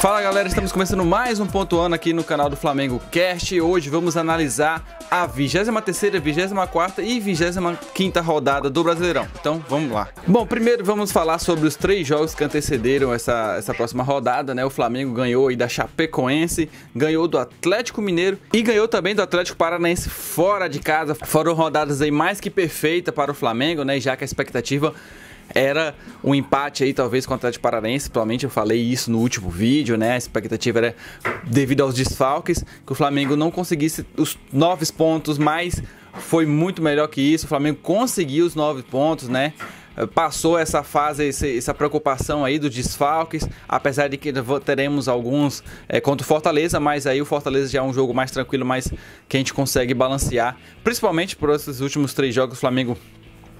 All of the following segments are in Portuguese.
Fala galera, estamos começando mais um pontuando aqui no canal do Flamengo Cast. Hoje vamos analisar a 23ª, 24ª e 25ª rodada do Brasileirão. Então vamos lá. Bom, primeiro vamos falar sobre os três jogos que antecederam essa, essa próxima rodada, né? O Flamengo ganhou aí da Chapecoense, ganhou do Atlético Mineiro e ganhou também do Atlético Paranaense fora de casa. Foram rodadas aí mais que perfeitas para o Flamengo, né? Já que a expectativa era um empate aí, talvez, com o Atlético Paranaense. Provavelmente eu falei isso no último vídeo, né? A expectativa era devido aos desfalques, que o Flamengo não conseguisse os nove pontos, mas foi muito melhor que isso. O Flamengo conseguiu os nove pontos, né? Passou essa fase, essa preocupação aí dos desfalques, apesar de que teremos alguns é, contra o Fortaleza, mas aí o Fortaleza já é um jogo mais tranquilo, mais que a gente consegue balancear, principalmente por esses últimos três jogos. O Flamengo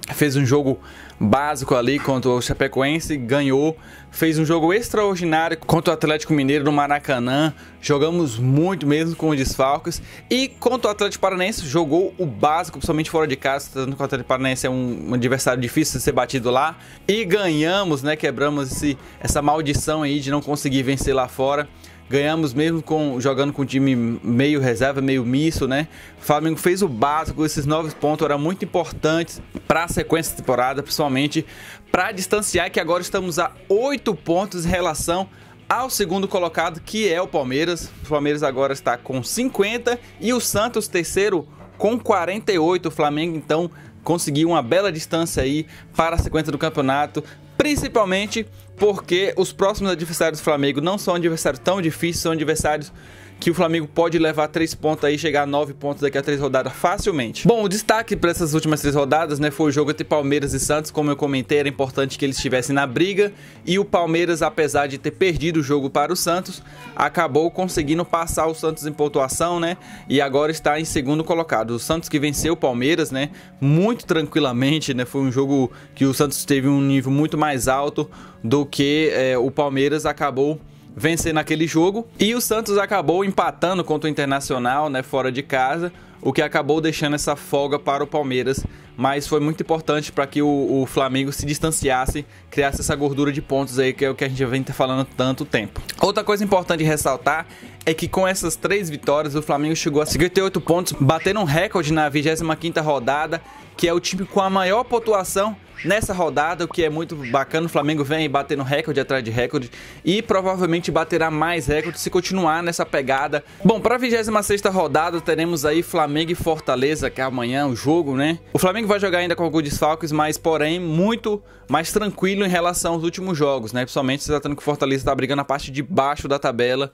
fez um jogo básico ali contra o Chapecoense, ganhou, fez um jogo extraordinário contra o Atlético Mineiro no Maracanã, jogamos muito mesmo com os desfalques, e contra o Atlético Paranaense jogou o básico, principalmente fora de casa, tanto que o Atlético Paranaense é um, adversário difícil de ser batido lá, e ganhamos, né, quebramos esse, essa maldição aí de não conseguir vencer lá fora. Ganhamos mesmo com jogando com o time meio reserva, meio misto, né? O Flamengo fez o básico, esses nove pontos eram muito importantes para a sequência da temporada, principalmente para distanciar que agora estamos a oito pontos em relação ao segundo colocado, que é o Palmeiras. O Palmeiras agora está com 50 e o Santos terceiro com 48. O Flamengo então conseguiu uma bela distância aí para a sequência do campeonato, principalmente porque os próximos adversários do Flamengo não são adversários tão difíceis, são adversários que o Flamengo pode levar três pontos aí, chegar a nove pontos daqui a três rodadas facilmente. Bom, o destaque para essas últimas três rodadas, né, foi o jogo entre Palmeiras e Santos, como eu comentei, era importante que eles estivessem na briga, e o Palmeiras, apesar de ter perdido o jogo para o Santos, acabou conseguindo passar o Santos em pontuação, né, e agora está em segundo colocado. O Santos que venceu o Palmeiras, né, muito tranquilamente, né, foi um jogo que o Santos teve um nível muito mais alto do que é, o Palmeiras acabou vencer naquele jogo. E o Santos acabou empatando contra o Internacional, né, fora de casa, o que acabou deixando essa folga para o Palmeiras. Mas foi muito importante para que o, o, Flamengo se distanciasse, criasse essa gordura de pontos aí, que é o que a gente vem falando tanto tempo. Outra coisa importante ressaltar é que com essas três vitórias, o Flamengo chegou a 58 pontos, batendo um recorde na 25ª rodada, que é o time com a maior pontuação nessa rodada, o que é muito bacana. O Flamengo vem batendo recorde atrás de recorde e provavelmente baterá mais recordes se continuar nessa pegada. Bom, para a 26 rodada teremos aí Flamengo e Fortaleza, que é amanhã o jogo, né? O Flamengo vai jogar ainda com alguns desfalques, mas porém muito mais tranquilo em relação aos últimos jogos, né? Principalmente se tratando que o Fortaleza está brigando na parte de baixo da tabela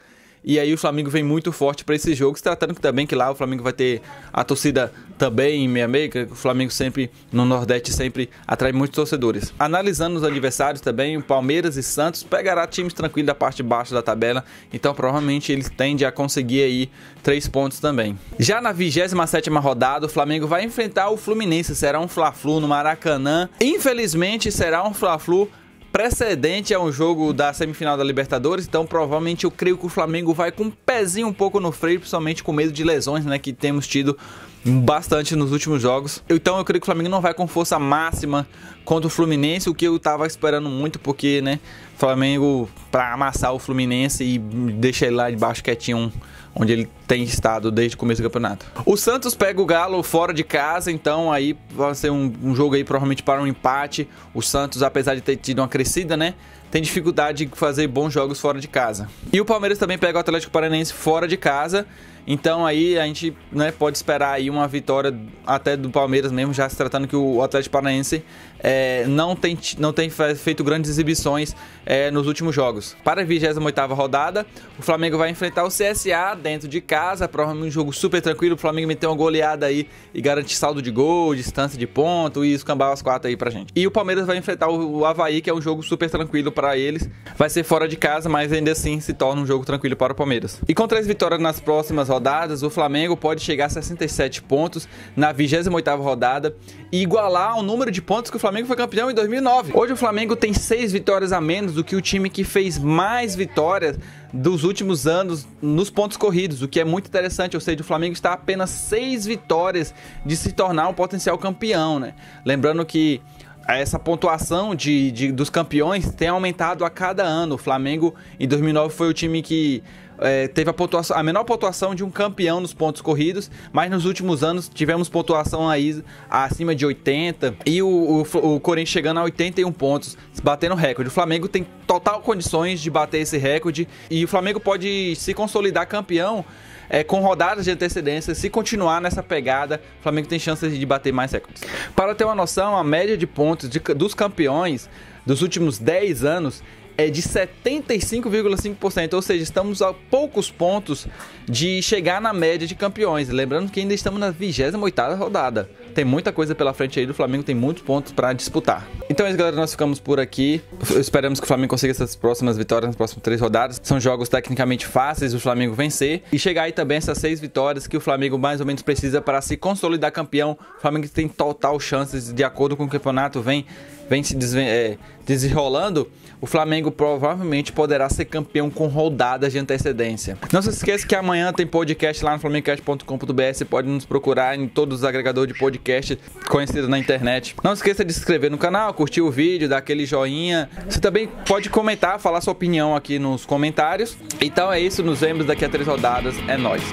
e aí o Flamengo vem muito forte para esse jogo, se tratando também que lá o Flamengo vai ter a torcida também em meia meia, o Flamengo sempre no Nordeste sempre atrai muitos torcedores. Analisando os adversários também, o Palmeiras e Santos pegará times tranquilos da parte de baixo da tabela, então provavelmente eles tendem a conseguir aí três pontos também. Já na 27 rodada, o Flamengo vai enfrentar o Fluminense, será um Fla-Flu no Maracanã. Infelizmente será um Fla-Flu precedente a um jogo da semifinal da Libertadores, então provavelmente eu creio que o Flamengo vai com um pezinho um pouco no freio, principalmente com medo de lesões, né, que temos tido bastante nos últimos jogos. Então eu creio que o Flamengo não vai com força máxima contra o Fluminense, o que eu tava esperando muito, porque, né, Flamengo para amassar o Fluminense e deixar ele lá de baixo quietinho onde ele tem estado desde o começo do campeonato. O Santos pega o Galo fora de casa, então aí vai ser um, um jogo aí provavelmente para um empate. O Santos, apesar de ter tido uma crescida, né? tem dificuldade de fazer bons jogos fora de casa. E o Palmeiras também pega o Atlético Paranaense fora de casa. Então aí a gente né, pode esperar aí uma vitória até do Palmeiras mesmo, já se tratando que o Atlético Paranaense é, não, tem, não tem feito grandes exibições é, nos últimos jogos. Para a 28ª rodada, o Flamengo vai enfrentar o CSA dentro de casa, provavelmente um jogo super tranquilo, o Flamengo meter uma goleada aí e garantir saldo de gol, distância de ponto e escambar as quatro aí pra gente. E o Palmeiras vai enfrentar o Havaí, que é um jogo super tranquilo para eles. Vai ser fora de casa, mas ainda assim se torna um jogo tranquilo para o Palmeiras. E com três vitórias nas próximas rodadas, o Flamengo pode chegar a 67 pontos na 28ª rodada e igualar o número de pontos que o Flamengo foi campeão em 2009. Hoje o Flamengo tem seis vitórias a menos do que o time que fez mais vitórias dos últimos anos nos pontos corridos, o que é muito interessante, ou seja, o Flamengo está apenas seis vitórias de se tornar um potencial campeão, né? Lembrando que essa pontuação de, de, dos campeões tem aumentado a cada ano. O Flamengo, em 2009, foi o time que é, teve a, pontuação, a menor pontuação de um campeão nos pontos corridos, mas nos últimos anos tivemos pontuação aí acima de 80 e o, o, o Corinthians chegando a 81 pontos, batendo recorde. O Flamengo tem total condições de bater esse recorde e o Flamengo pode se consolidar campeão é, com rodadas de antecedência, se continuar nessa pegada, o Flamengo tem chances de bater mais recordes. Para ter uma noção, a média de pontos de, dos campeões dos últimos 10 anos é de 75,5%, ou seja, estamos a poucos pontos de chegar na média de campeões. Lembrando que ainda estamos na 28ª rodada. Tem muita coisa pela frente aí do Flamengo, tem muitos pontos para disputar. Então é isso, galera, nós ficamos por aqui. Esperamos que o Flamengo consiga essas próximas vitórias nas próximas três rodadas. São jogos tecnicamente fáceis o Flamengo vencer e chegar aí também essas seis vitórias que o Flamengo mais ou menos precisa para se consolidar campeão. O Flamengo tem total chances de acordo com o campeonato vem vem se é, desenrolando, o Flamengo provavelmente poderá ser campeão com rodadas de antecedência. Não se esqueça que amanhã tem podcast lá no flamengocast.com.br. Você pode nos procurar em todos os agregadores de podcast conhecidos na internet. Não se esqueça de se inscrever no canal, curtir o vídeo, dar aquele joinha. Você também pode comentar, falar sua opinião aqui nos comentários. Então é isso, nos vemos daqui a três rodadas. É nóis.